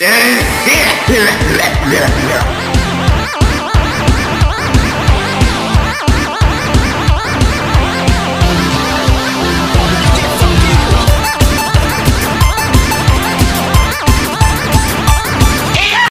Yeah.